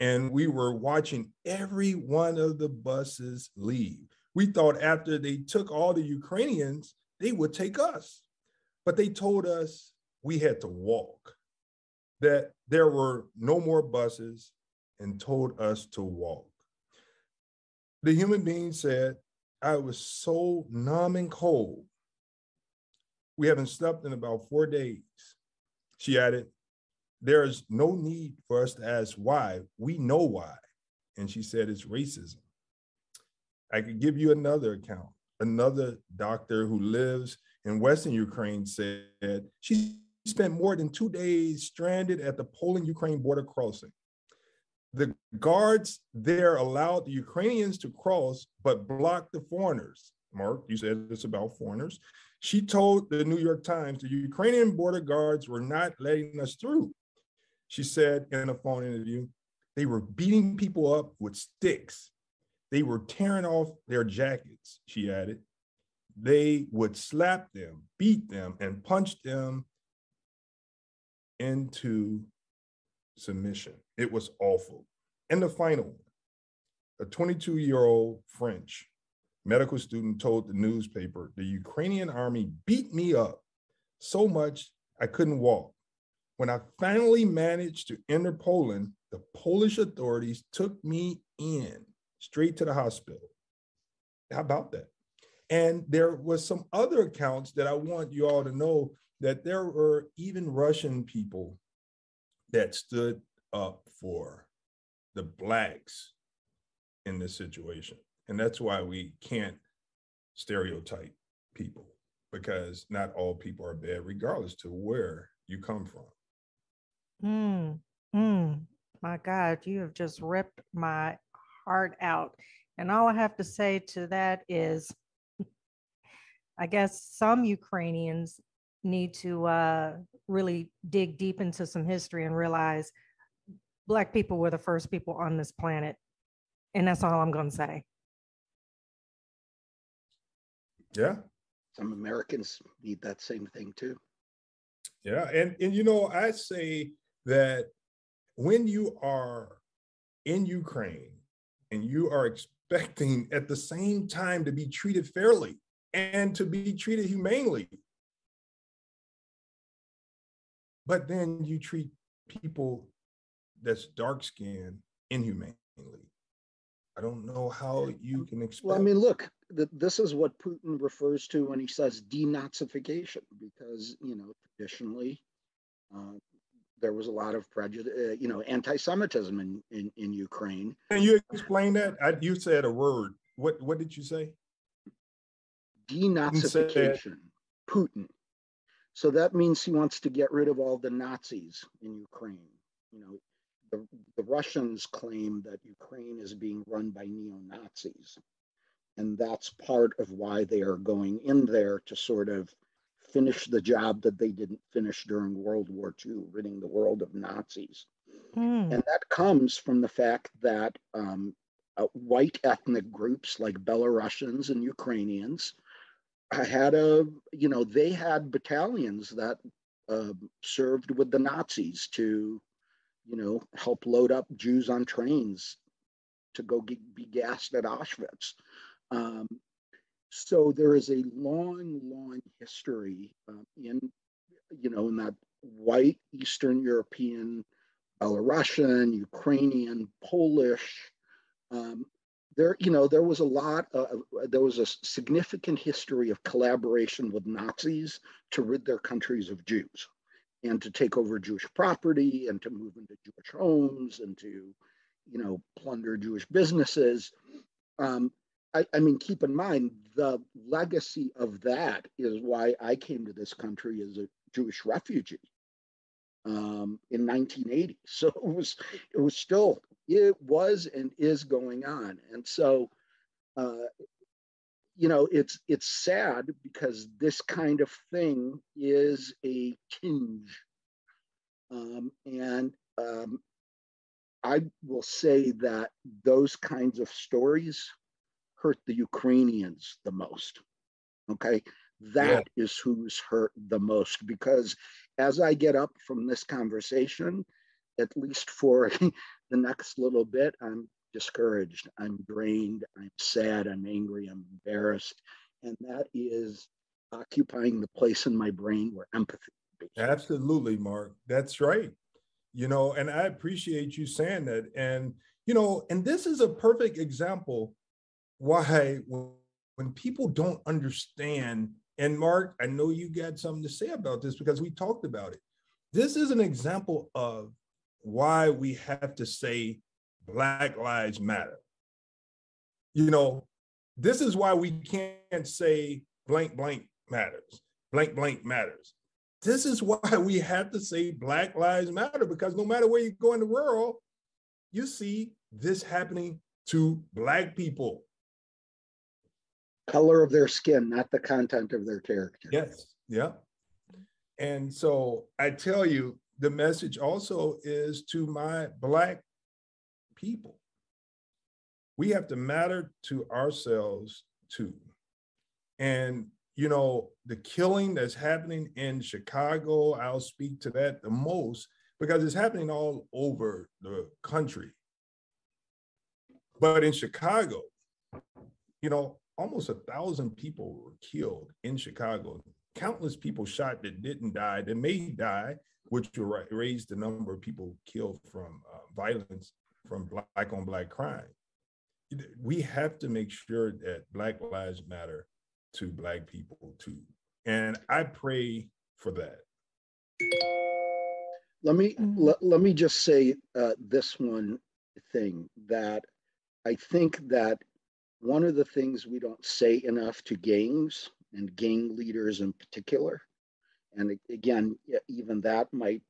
and we were watching every one of the buses leave. We thought after they took all the Ukrainians, they would take us. But they told us we had to walk, that there were no more buses, and told us to walk. The human being said, I was so numb and cold we haven't slept in about four days. She added, There is no need for us to ask why. We know why. And she said, It's racism. I could give you another account. Another doctor who lives in Western Ukraine said she spent more than two days stranded at the Poland Ukraine border crossing. The guards there allowed the Ukrainians to cross, but blocked the foreigners. Mark, you said it's about foreigners. She told the New York Times the Ukrainian border guards were not letting us through. She said in a phone interview, they were beating people up with sticks. They were tearing off their jackets, she added. they would slap them, beat them, and punch them into submission. It was awful. And the final one a 22 year old French medical student told the newspaper the Ukrainian army beat me up so much I couldn't walk. When I finally managed to enter Poland, the Polish authorities took me in straight to the hospital. How about that? And there was some other accounts that I want you all to know that there were even Russian people that stood up for the blacks in this situation. And that's why we can't stereotype people because not all people are bad, regardless to where you come from. Mm, mm, my God, you have just ripped my heart out. And all I have to say to that is I guess some Ukrainians need to uh, really dig deep into some history and realize Black people were the first people on this planet. And that's all I'm going to say. Yeah. Some Americans need that same thing too. Yeah. And, and you know, I say that when you are in Ukraine and you are expecting at the same time to be treated fairly and to be treated humanely. But then you treat people that's dark skinned inhumanely. I don't know how you can explain. Well, I mean, look, th- this is what Putin refers to when he says denazification, because you know traditionally uh, there was a lot of prejudice, uh, you know, anti-Semitism in, in in Ukraine. Can you explain that? I, you said a word. What what did you say? denazification, Putin. So that means he wants to get rid of all the Nazis in Ukraine. You know, the, the Russians claim that Ukraine is being run by neo Nazis. And that's part of why they are going in there to sort of finish the job that they didn't finish during World War II, ridding the world of Nazis. Mm. And that comes from the fact that um, uh, white ethnic groups like Belarusians and Ukrainians had a, you know, they had battalions that uh, served with the Nazis to, you know, help load up Jews on trains to go get, be gassed at Auschwitz. Um, so there is a long, long history uh, in, you know, in that white Eastern European, Belarusian, Ukrainian, Polish, um, there, you know, there was a lot, of, there was a significant history of collaboration with Nazis to rid their countries of Jews and to take over Jewish property and to move into Jewish homes and to, you know, plunder Jewish businesses. Um, I, I, mean, keep in mind the legacy of that is why I came to this country as a Jewish refugee um, in 1980. So it was it was still it was and is going on, and so uh, you know it's it's sad because this kind of thing is a tinge, um, and um, I will say that those kinds of stories hurt the Ukrainians the most. Okay, that yeah. is who's hurt the most because as I get up from this conversation, at least for the next little bit, I'm discouraged, I'm drained, I'm sad, I'm angry, I'm embarrassed. And that is occupying the place in my brain where empathy Absolutely, Mark. That's right. You know, and I appreciate you saying that. And, you know, and this is a perfect example why when people don't understand and Mark, I know you got something to say about this because we talked about it. This is an example of why we have to say Black Lives Matter. You know, this is why we can't say blank, blank matters, blank, blank matters. This is why we have to say Black Lives Matter because no matter where you go in the world, you see this happening to Black people color of their skin, not the content of their character. Yes. Yeah. And so I tell you, the message also is to my Black people. We have to matter to ourselves too. And you know, the killing that's happening in Chicago, I'll speak to that the most because it's happening all over the country. But in Chicago, you know, almost a thousand people were killed in Chicago. Countless people shot that didn't die, that may die, which will raise the number of people killed from uh, violence from black on black crime. We have to make sure that Black Lives Matter to Black people too. And I pray for that. Let me mm-hmm. let, let me just say uh, this one thing that I think that one of the things we don't say enough to gangs and gang leaders in particular, and again, even that might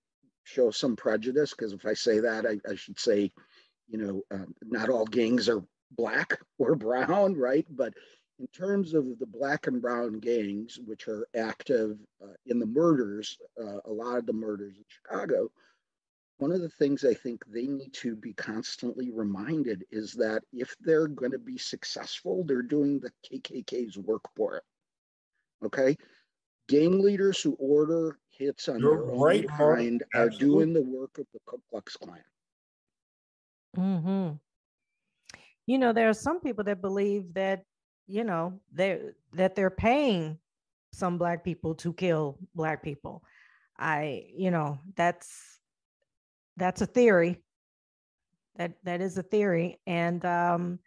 show some prejudice because if I say that, I, I should say, you know, um, not all gangs are black or brown, right? But in terms of the black and brown gangs, which are active uh, in the murders, uh, a lot of the murders in Chicago, one of the things I think they need to be constantly reminded is that if they're going to be successful, they're doing the KKK's work for it. Okay. Gang leaders who order hits on You're their right, own kind are doing the work of the Ku Klux Klan. Mm-hmm. You know, there are some people that believe that you know they that they're paying some black people to kill black people. I you know that's that's a theory. That that is a theory. And um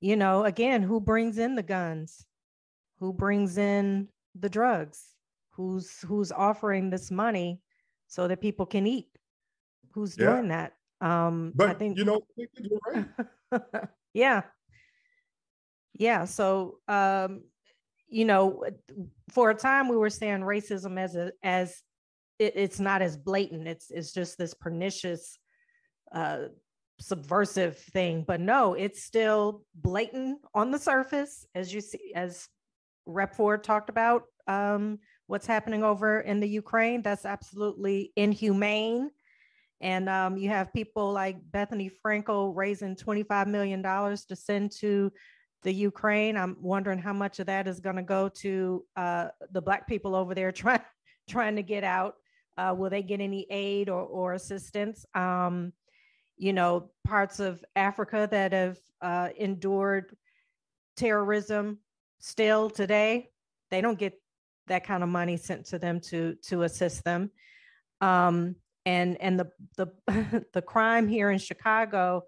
you know again who brings in the guns? Who brings in the drugs? Who's who's offering this money so that people can eat? Who's yeah. doing that um but i think you know you're right yeah yeah. So, um, you know, for a time we were saying racism as a as it, it's not as blatant. It's it's just this pernicious, uh, subversive thing. But no, it's still blatant on the surface, as you see, as Rep Ford talked about. Um, what's happening over in the Ukraine? That's absolutely inhumane. And um, you have people like Bethenny Frankel raising $25 million to send to the Ukraine. I'm wondering how much of that is going to go to uh, the Black people over there trying trying to get out. Uh, will they get any aid or, or assistance? Um, you know, parts of Africa that have uh, endured terrorism still today, they don't get that kind of money sent to them to to assist them. Um, and and the the the crime here in Chicago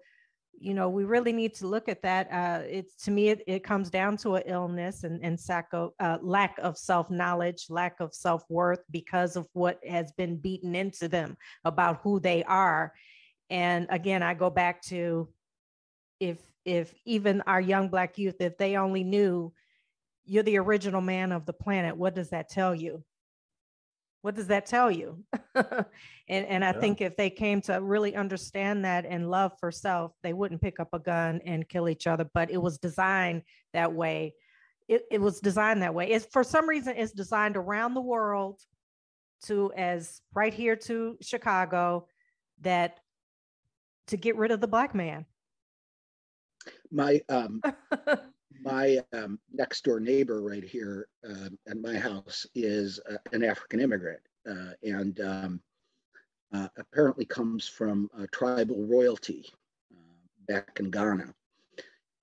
you know, we really need to look at that. Uh, it's to me, it, it comes down to an illness and, and sacco, uh, lack of self knowledge, lack of self worth because of what has been beaten into them about who they are. And again, I go back to if if even our young black youth, if they only knew you're the original man of the planet, what does that tell you? What does that tell you? And and i yeah. think if they came to really understand that and love for self they wouldn't pick up a gun and kill each other but it was designed that way. It, it was designed that way. It's for some reason it's designed around the world to as right here to chicago that to get rid of the black man. My um my um, next door neighbor right here uh, at my house is uh, an African immigrant uh, and um, uh, apparently comes from a tribal royalty uh, back in Ghana.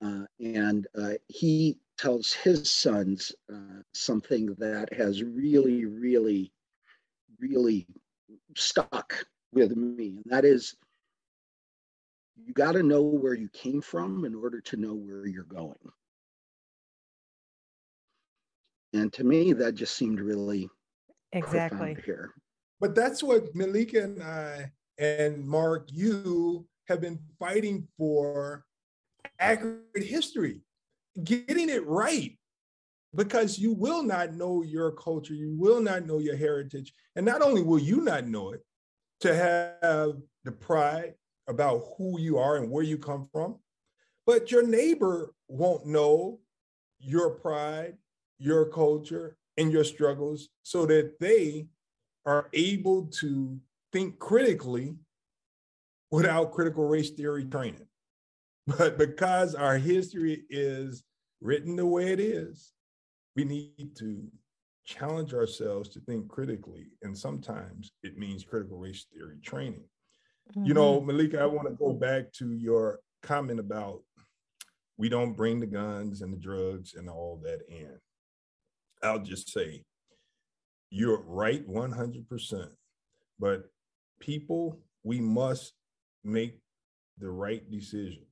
Uh, and he tells his sons something that has really, really, really stuck with me. And that is, you got to know where you came from in order to know where you're going. And to me, that just seemed really exactly here. But that's what Meleika and I and Mark, you have been fighting for accurate history, getting it right. Because you will not know your culture, you will not know your heritage. And not only will you not know it, to have the pride about who you are and where you come from, but your neighbor won't know your pride your culture and your struggles so that they are able to think critically without critical race theory training. But because our history is written the way it is, we need to challenge ourselves to think critically. And sometimes it means critical race theory training. Mm-hmm. You know, mm-hmm. Meleika, I want to go back to your comment about we don't bring the guns and the drugs and all that in. I'll just say you're right 100%. But people, we must make the right decisions.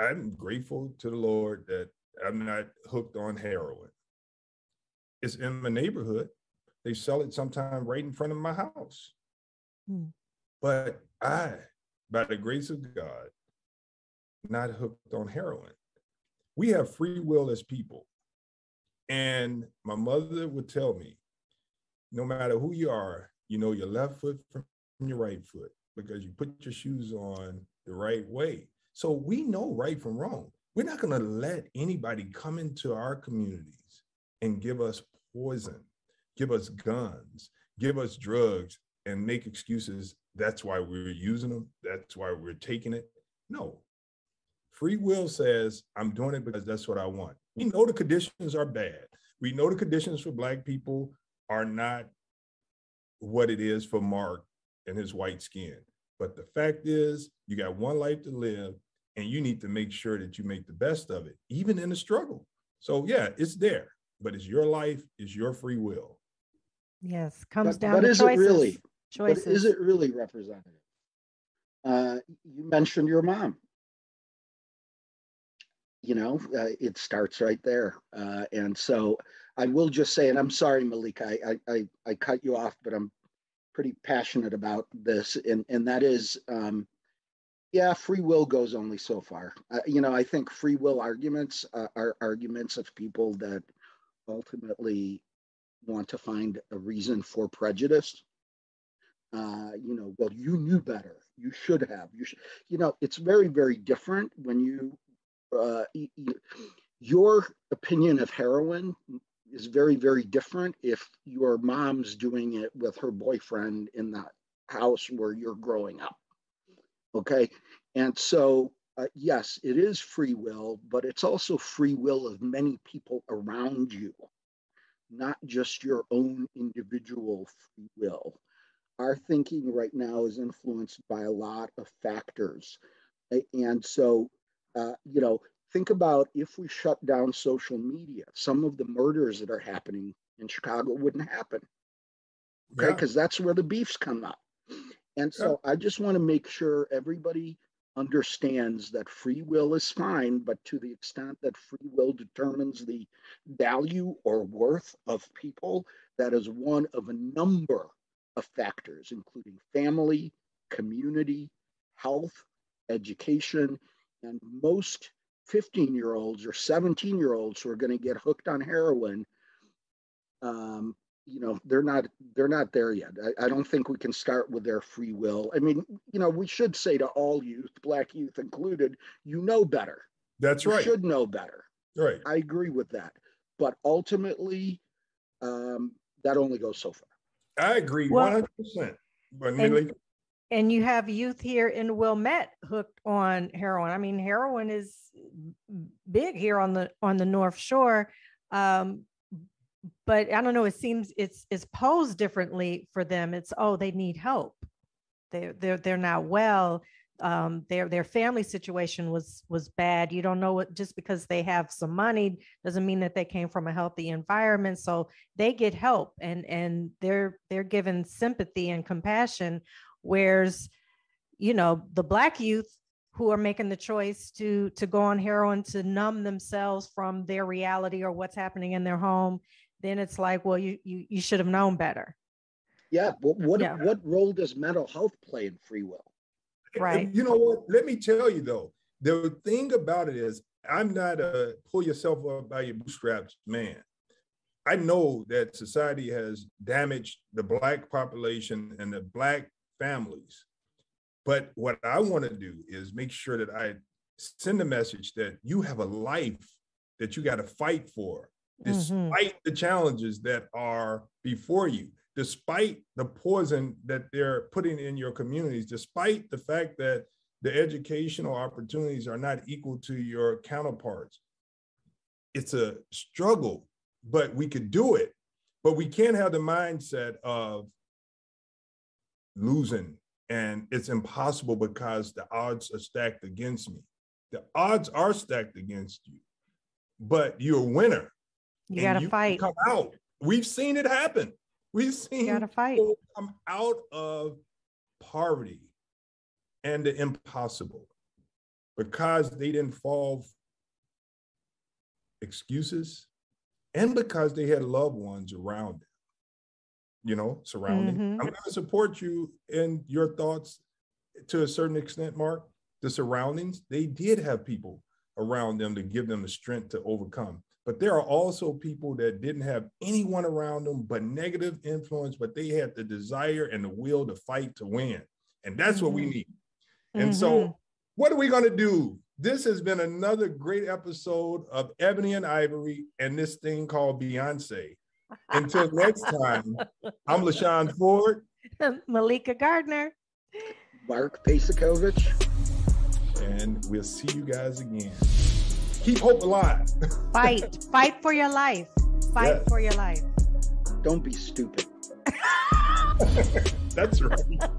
I'm grateful to the Lord that I'm not hooked on heroin. It's in my neighborhood. They sell it sometime right in front of my house. Hmm. But I, by the grace of God, not hooked on heroin. We have free will as people. And my mother would tell me, no matter who you are, you know your left foot from your right foot because you put your shoes on the right way. So we know right from wrong. We're not going to let anybody come into our communities and give us poison, give us guns, give us drugs, and make excuses. That's why we're using them. That's why we're taking it. No. Free will says, I'm doing it because that's what I want. We know the conditions are bad. We know the conditions for Black people are not what it is for Mark and his white skin. But the fact is, you got one life to live, and you need to make sure that you make the best of it, even in the struggle. So, yeah, it's there, but it's your life, it's your free will. Yes, comes but, down but to is choices. It really, choices. But is it really representative? Uh, you mentioned your mom. You know, uh, it starts right there. Uh, and so I will just say, and I'm sorry, Malik, I, I, I cut you off, but I'm pretty passionate about this, and, and that is, um, yeah, free will goes only so far. Uh, you know, I think free will arguments are arguments of people that ultimately want to find a reason for prejudice. Uh, you know, well, you knew better. You should have. You should. You know, it's very, very different when you. Uh, your opinion of heroin is very, very different if your mom's doing it with her boyfriend in the house where you're growing up. Okay. And so, uh, yes, it is free will, but it's also free will of many people around you, not just your own individual free will. Our thinking right now is influenced by a lot of factors. And so, uh, you know, think about if we shut down social media, some of the murders that are happening in Chicago wouldn't happen. Okay, because yeah. that's where the beefs come up. And so yeah. I just want to make sure everybody understands that free will is fine, but to the extent that free will determines the value or worth of people, that is one of a number of factors, including family, community, health, education, and most 15 year olds or 17 year olds who are going to get hooked on heroin um, you know they're not they're not there yet. I, I, don't think we can start with their free will. I mean you know we should say to all youth black youth included you know better. That's you right. should know better. Right. I agree with that. But ultimately um, that only goes so far. I agree well, 100% but and, and you have youth here in wilmette hooked on heroin i mean heroin is big here on the on the north shore um, but i don't know it seems it's it's posed differently for them it's oh they need help they're they're they're not well um, their their family situation was was bad. You don't know what just because they have some money doesn't mean that they came from a healthy environment. So they get help and and they're they're given sympathy and compassion Whereas, you know, the black youth who are making the choice to to go on heroin to numb themselves from their reality or what's happening in their home, then it's like, well, you you you should have known better. Yeah, but what yeah. what role does mental health play in free will? Right. You know what? Let me tell you though, the thing about it is, I'm not a pull yourself up by your bootstraps man. I know that society has damaged the black population and the black families. But what I want to do is make sure that I send a message that you have a life that you got to fight for, mm-hmm. despite mm-hmm. the challenges that are before you, despite the poison that they're putting in your communities, despite the fact that the educational opportunities are not equal to your counterparts. it's a struggle, but we could do it. But we can't have the mindset of losing and it's impossible because the odds are stacked against me. The odds are stacked against you, but you're a winner. You got to fight. Come out. We've seen it happen. We've seen you gotta fight. come out of poverty and the impossible because they didn't fall excuses and because they had loved ones around them you know, surrounding. Mm-hmm. I'm going to support you in your thoughts to a certain extent, Mark. The surroundings, they did have people around them to give them the strength to overcome. But there are also people that didn't have anyone around them but negative influence, but they had the desire and the will to fight to win. And that's mm-hmm. what we mm-hmm. need. And mm-hmm. so, what are we going to do? This has been another great episode of Ebony and Ivory and this thing called Beyonce. Until next time, I'm LaShawn Ford. Meleika Gardner. Mark Peysakhovich. And we'll see you guys again. Keep hope alive. Fight. Fight for your life. Fight yes. for your life. Don't be stupid. That's right.